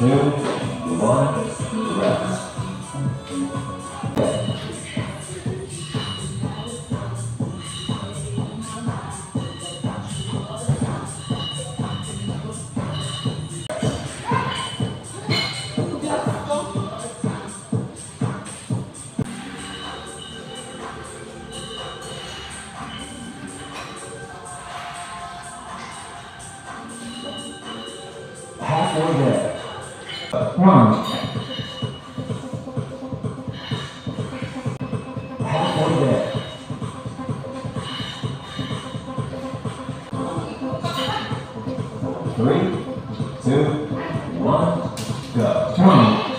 two, one, rest. Halfway there. One. Three, two, one, go. Twenty.